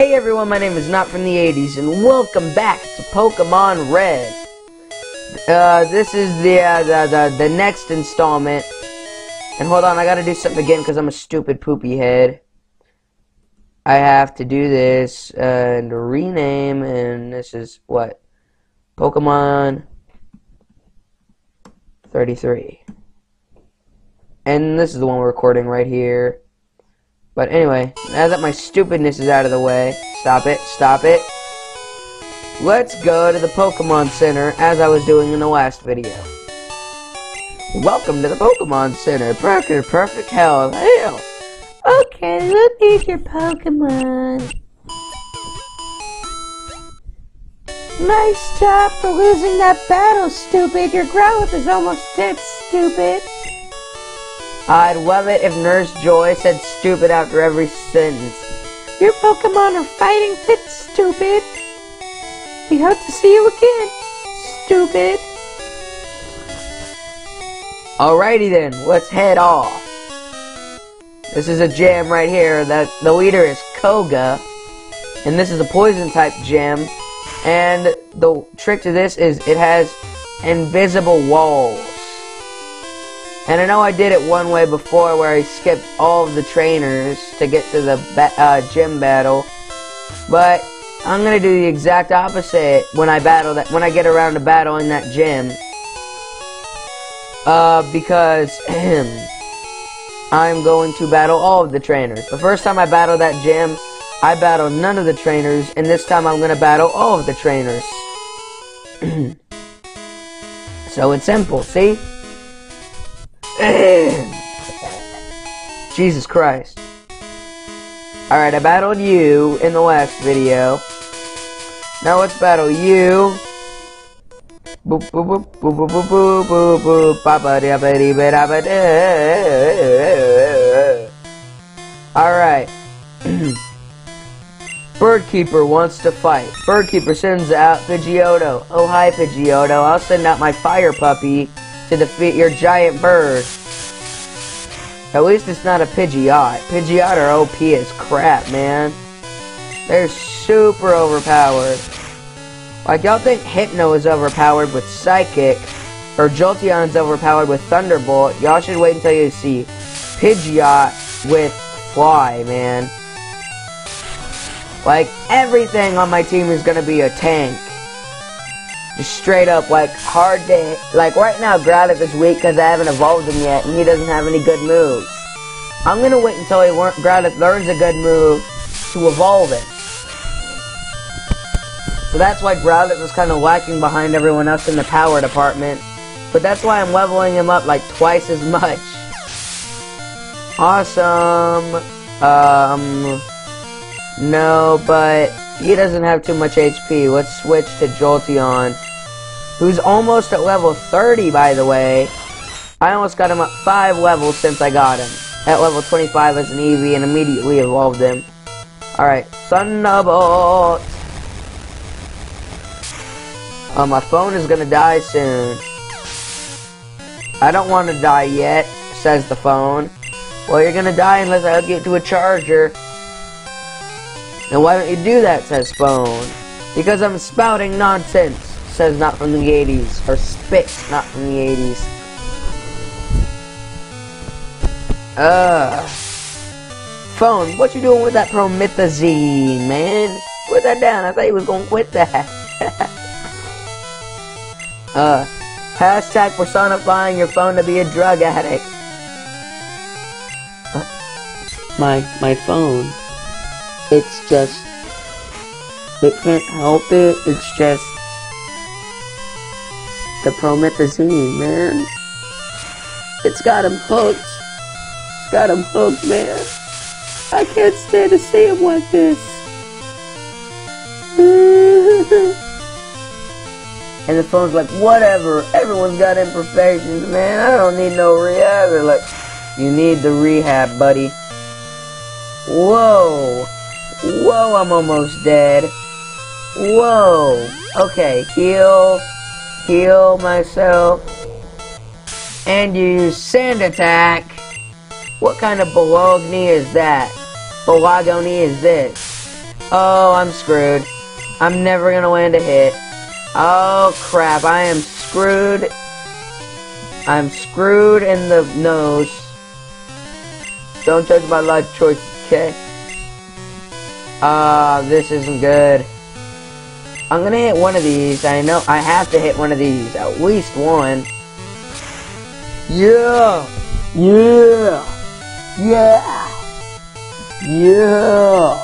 Hey everyone, my name is Not From The 80s, and welcome back to Pokemon Red. Uh, this is the, uh, the, the, the next installment. And hold on, I gotta do something again because I'm a stupid poopy head. I have to do this, uh, and rename, and this is, what? Pokemon 33. And this is the one we're recording right here. But anyway, now that my stupidness is out of the way, stop it, stop it. Let's go to the Pokemon Center as I was doing in the last video. Welcome to the Pokemon Center. Perfect, perfect health. Hell. Okay, look at your Pokemon. Nice job for losing that battle, stupid. Your Growlithe is almost dead, stupid. I'd love it if Nurse Joy said stupid after every sentence. Your Pokemon are fighting fit, stupid. We hope to see you again, stupid. Alrighty then, let's head off. This is a gym right here. That the leader is Koga, and this is a poison type gym. And the trick to this is it has invisible walls. And I know I did it one way before where I skipped all of the trainers to get to the uh, gym battle. But I'm gonna do the exact opposite when I battle that when I get around to battling that gym. Uh, because I'm going to battle all of the trainers. The first time I battled that gym, I battled none of the trainers, and this time I'm gonna battle all of the trainers. so it's simple, see? Jesus Christ. Alright, I battled you in the last video. Now let's battle you. Boop boop boop boop boop boop boop boop papa da ba dee ba da ba Alright. Birdkeeper wants to fight. Bird keeper sends out Pidgeotto. Oh hi Pidgeotto, I'll send out my fire puppy to defeat your giant bird. At least it's not a Pidgeot. Pidgeot are OP as crap, man. They're super overpowered. Like, y'all think Hypno is overpowered with Psychic, or Jolteon's overpowered with Thunderbolt, y'all should wait until you see Pidgeot with Fly, man. Like, everything on my team is gonna be a tank. Straight up, like, hard to... Like, right now, Growlithe is weak because I haven't evolved him yet, and he doesn't have any good moves. I'm gonna wait until he Growlithe learns a good move to evolve it. So that's why Growlithe was kind of lacking behind everyone else in the power department. But that's why I'm leveling him up like twice as much. Awesome. Um... No, but he doesn't have too much HP. Let's switch to Jolteon who's almost at level 30, by the way. I almost got him up 5 levels since I got him. At level 25 as an Eevee and immediately evolved him. Alright, Thunderbolt! Oh, my phone is gonna die soon. I don't want to die yet, says the phone. Well, you're gonna die unless I hook you to a charger. Then why don't you do that, says phone. Because I'm spouting nonsense says not from the 80s, or spit not from the 80s. Uh, phone, what you doing with that promethazine, man? Put that down. I thought you was gonna quit that. uh, hashtag personifying your phone to be a drug addict. Uh, my my phone. It's just. It can't help it. It's just the promethazine, man. It's got him hooked. It's got him hooked, man. I can't stand to see him like this. and the phone's like, whatever, everyone's got imperfections, man. I don't need no rehab. Like, you need the rehab, buddy. Whoa. Whoa, I'm almost dead. Whoa. Okay, heal heal myself, and use sand attack. What kind of bologna is that? Bologna is this? Oh, I'm screwed. I'm never gonna land a hit. Oh crap, I am screwed. I'm screwed in the nose. Don't judge my life choices, okay? Ah, uh, this isn't good. I'm gonna hit one of these. I know I have to hit one of these. At least one. Yeah! Yeah! Yeah! Yeah!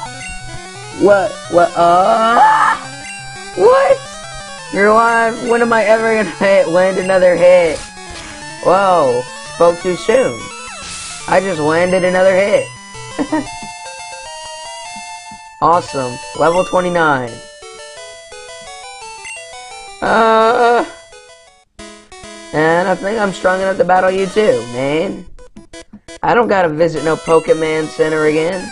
What? What? Uh? What? You're alive. When am I ever gonna hit, land another hit? Whoa. Spoke too soon. I just landed another hit. awesome. Level 29. Uh, and I think I'm strong enough to battle you too, man. I don't gotta visit no Pokemon Center again.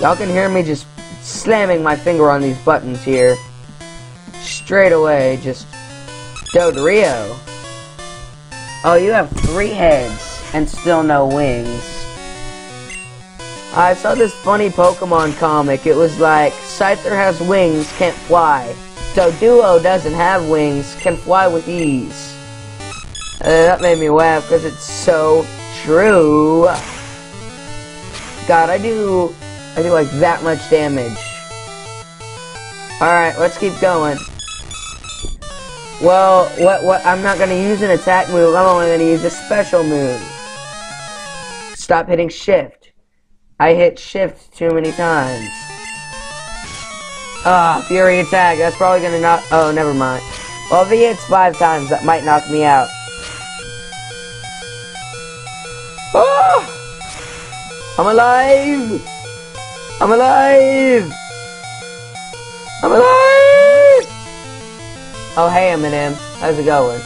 Y'all can hear me just slamming my finger on these buttons here. Straight away, just Dodrio. Oh, you have three heads and still no wings. I saw this funny Pokemon comic. It was like, Scyther has wings, can't fly. Doduo doesn't have wings, can fly with ease. Uh, that made me laugh because it's so true. God, I do, I do like that much damage. Alright, let's keep going. Well, what, what, I'm not gonna use an attack move, I'm only gonna use a special move. Stop hitting shift. I hit shift too many times. Ah, Fury attack. That's probably gonna knock. Oh, never mind. Well, if he hits five times, that might knock me out. Oh! I'm alive! I'm alive! I'm alive! Oh, hey, Eminem. How's it going?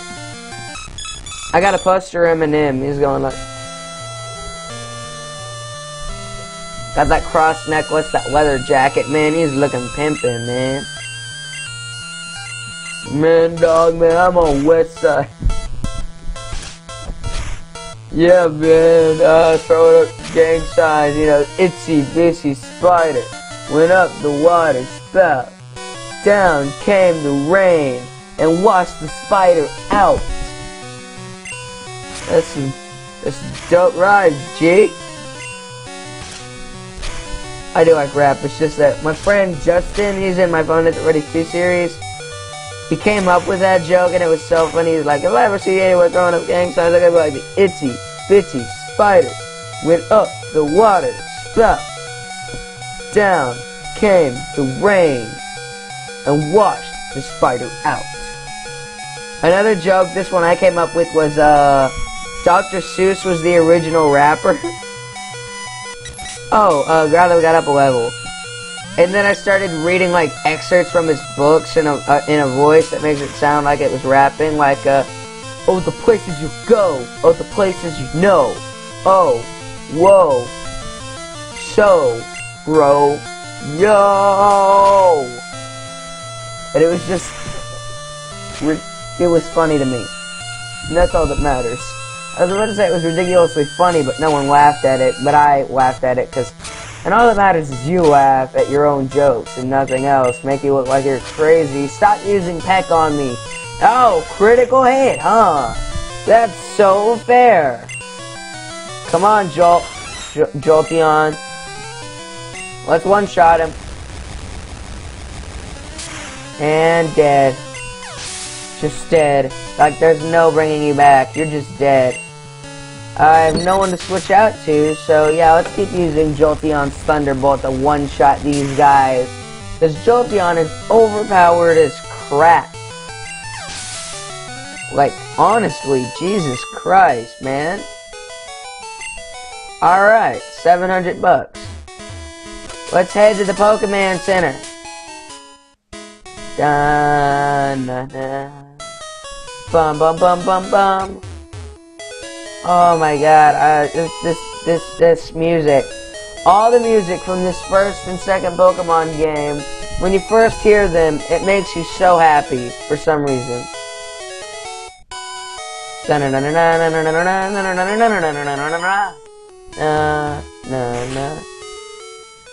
I got a poster Eminem. He's going like... Got that cross necklace, that leather jacket, man. He's looking pimpin', man. Man, dog, man, I'm on West Side. Yeah, man, uh, throw up gang signs, you know, itsy bitsy spider. Went up the water spout. Down came the rain and washed the spider out. That's some, that's some dope rhymes, G. I do like rap, it's just that my friend Justin, he's in my Phone Is It Ready 2 series, he came up with that joke and it was so funny. He's like, if I ever see anyone throwing up gang signs, I'm gonna be like the itsy bitsy spider went up the water spout. Down came the rain and washed the spider out. Another joke, this one I came up with was, uh, Dr. Seuss was the original rapper. Oh, uh, Growler got up a level. And then I started reading, like, excerpts from his books in a, uh, in a voice that makes it sound like it was rapping, like, uh, Oh, the places you go, oh, the places you know, oh, whoa, so, bro, yo! And it was just, it was funny to me. And that's all that matters. I was about to say it was ridiculously funny, but no one laughed at it, but I laughed at it, because... And all that matters is you laugh at your own jokes and nothing else. Make you look like you're crazy. Stop using peck on me. Oh, critical hit, huh? That's so fair. Come on, Jolt. J Jolteon. Let's one-shot him. And dead. Just dead. Like, there's no bringing you back. You're just dead. I have no one to switch out to, so yeah, let's keep using Jolteon's Thunderbolt to one-shot these guys. Because Jolteon is overpowered as crap. Like, honestly, Jesus Christ, man. Alright, 700 bucks. Let's head to the Pokemon Center. Dun, dun, dun. Bum, bum, bum, bum, bum. Oh my god, uh, this, this, this, this music. All the music from this first and second Pokemon game, when you first hear them, it makes you so happy for some reason.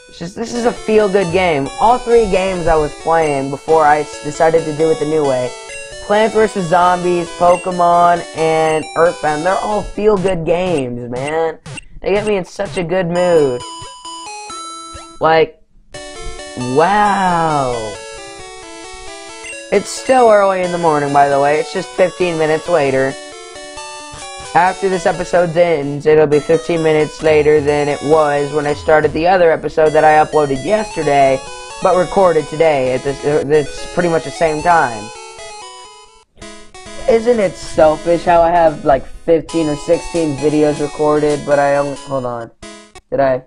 It's just this is a feel-good game. All three games I was playing before I decided to do it the new way. Plants vs. Zombies, Pokemon, and Earthbound. They're all feel-good games, man. They get me in such a good mood. Like, wow. It's still early in the morning, by the way. It's just 15 minutes later. After this episode ends, it'll be 15 minutes later than it was when I started the other episode that I uploaded yesterday, but recorded today at this, uh, it's pretty much the same time. Isn't it selfish how I have like 15 or 16 videos recorded, but I only, hold on. Did I?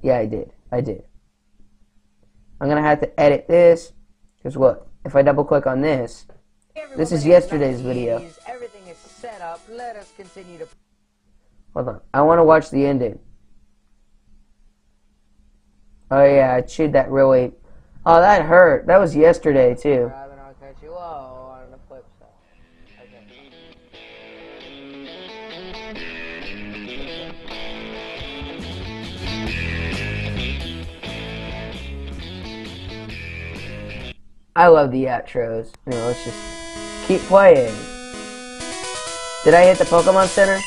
Yeah, I did. I did. I'm gonna have to edit this, because what? If I double click on this, this is yesterday's video Everything is set up, let us continue to... Hold on. I want to watch the ending. Oh, yeah, I chewed that really... Oh, that hurt. That was yesterday, too. I love the outros. You know, let's just keep playing. Did I hit the Pokemon Center?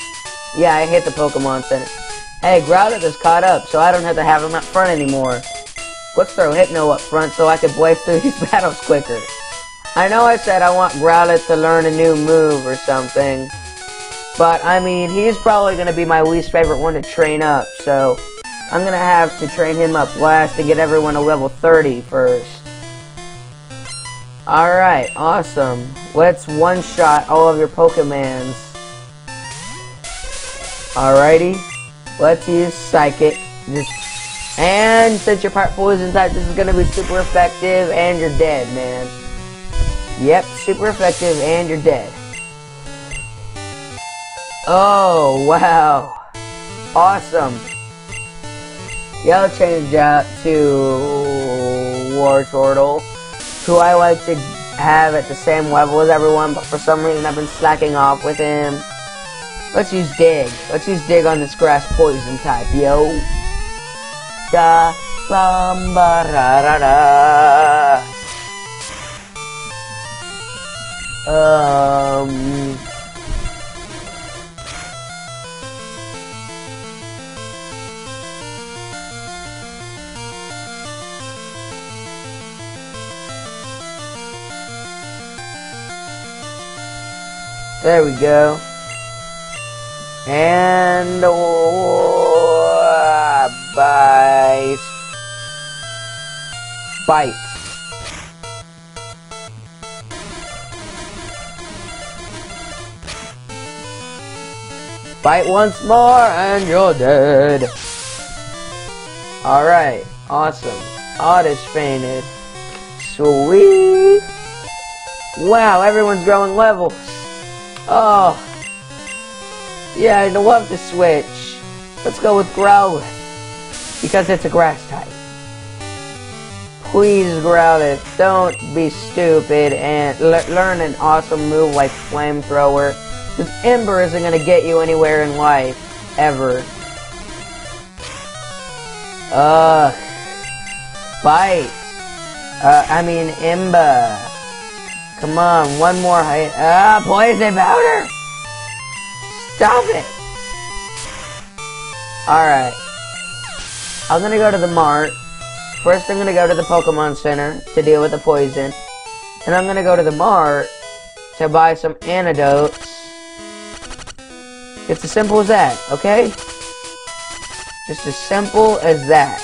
Yeah, I hit the Pokemon Center. Hey, Growlithe is caught up, so I don't have to have him up front anymore. Let's throw Hypno up front so I can blaze through these battles quicker. I know I said I want Growlithe to learn a new move or something, but I mean, he's probably going to be my least favorite one to train up, so I'm going to have to train him up last to get everyone to level 30 first. Alright, awesome. Let's one-shot all of your Pokemons. Alrighty, let's use Psychic. Just and since you're part poison type, this is gonna be super effective, and you're dead, man. Yep, super effective, and you're dead. Oh wow, awesome. Yeah, I'll change out to Wartortle, who I like to have at the same level as everyone, but for some reason I've been slacking off with him. Let's use dig. Let's use dig on this grass poison type, yo. Da bum ba ra ra ra. Um. There we go. And uh, bite. Bite. Bite once more and you're dead. Alright, awesome. Oddish fainted. Sweet. Wow, everyone's growing levels. Oh, yeah, I'd love to switch. Let's go with Growlithe. Because it's a grass type. Please, Growlithe, don't be stupid and learn an awesome move like Flamethrower. Because Ember isn't going to get you anywhere in life. Ever. Ugh. Bite. Uh, I mean, Ember. Come on, one more height. Ah, poison powder! Stop it! Alright. I'm gonna go to the mart. First I'm gonna go to the Pokemon Center to deal with the poison. And I'm gonna go to the mart to buy some antidotes. It's as simple as that, okay? Just as simple as that.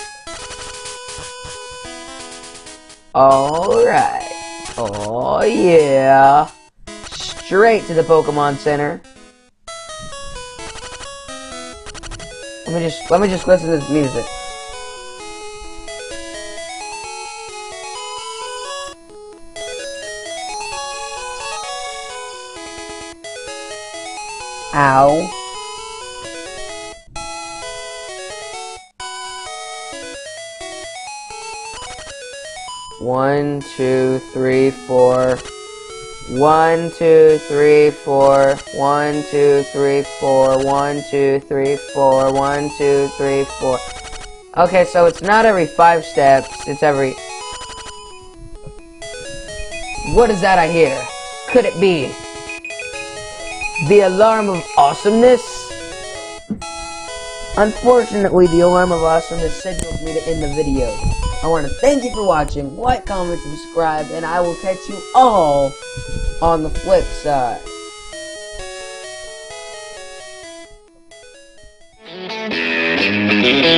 Alright. Oh yeah. Straight to the Pokemon Center. Let me just let me just listen to this music. Ow. One, two, three, four. One, two, three, four. One, two, three, four. One, two, three, four. One, two, three, four. Okay, so it's not every five steps, it's every... What is that I hear? Could it be? The alarm of awesomeness? Unfortunately, the alarm of awesomeness signals me to end the video. I want to thank you for watching, like, comment, subscribe, and I will catch you all on the flip side.